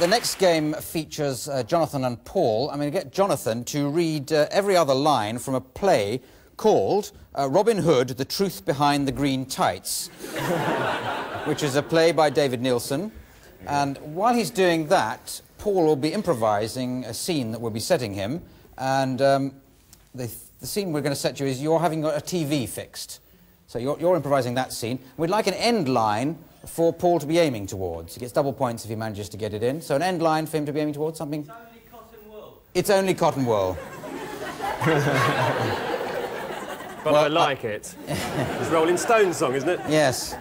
the next game features uh, Jonathan and Paul. I'm going to get Jonathan to read uh, every other line from a play called uh, Robin Hood, The Truth Behind the Green Tights, which is a play by David Nielsen. And while he's doing that, Paul will be improvising a scene that we'll be setting him. And um, the, the scene we're going to set you is you're having a TV fixed. So you're, you're improvising that scene. We'd like an end line for Paul to be aiming towards. He gets double points if he manages to get it in. So an end line for him to be aiming towards something. It's only cotton wool. It's only cotton wool. But Well, I like it. It's Rolling Stones song, isn't it? Yes.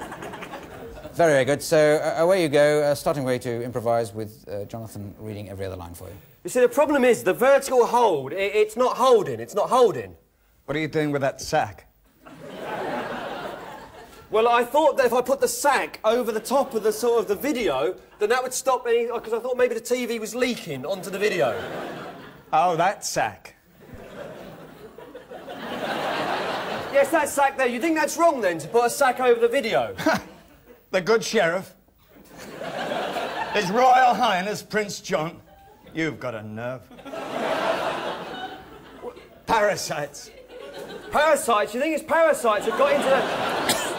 Very, very good. So uh, away you go, uh, starting way to improvise with uh, Jonathan reading every other line for you. You see, the problem is the vertical hold, i it's not holding, it's not holding. What are you doing with that sack? Well, I thought that if I put the sack over the top of the sort of the video, then that would stop any, because I thought maybe the TV was leaking onto the video. Oh, that sack. yes, that sack there. You think that's wrong then, to put a sack over the video? The good sheriff. His Royal Highness Prince John. You've got a nerve. Parasites. parasites? You think it's parasites that got into the,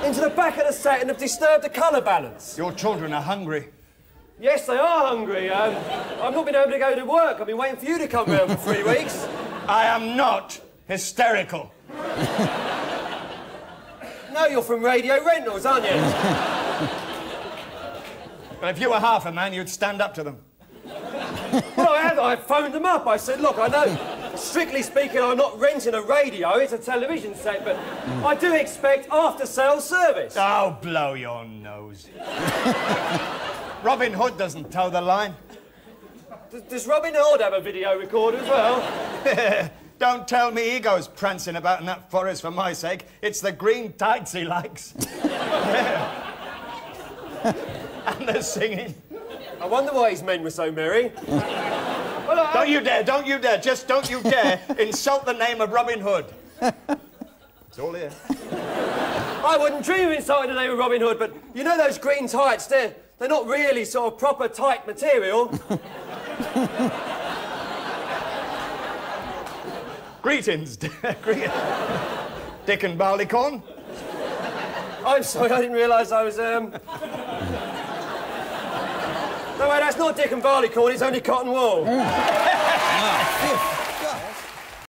into the back of the set and have disturbed the colour balance? Your children are hungry. Yes, they are hungry. Um, I've not been able to go to work. I've been waiting for you to come round for three weeks. I am not hysterical. No, you're from Radio Rentals, aren't you? But if you were half a man, you'd stand up to them. well, I have. I phoned them up. I said, look, I know, strictly speaking, I'm not renting a radio. It's a television set, but I do expect after-sales service. Oh, blow your nose. Robin Hood doesn't toe the line. D- Does Robin Hood have a video recorder as well? Don't tell me he goes prancing about in that forest for my sake. It's the green tights he likes. and the singing. I wonder why his men were so merry. Well, I, Don't you dare, don't you dare, just don't you dare insult the name of Robin Hood. It's all here. I wouldn't dream of insulting the name of Robin Hood, but you know those green tights, they're, they're not really sort of proper tight material. Greetings, Dick and Barleycorn. I'm sorry, I didn't realise I was, um... No, that's not Dick and Barleycorn, it's only cotton wool. Ah, phew.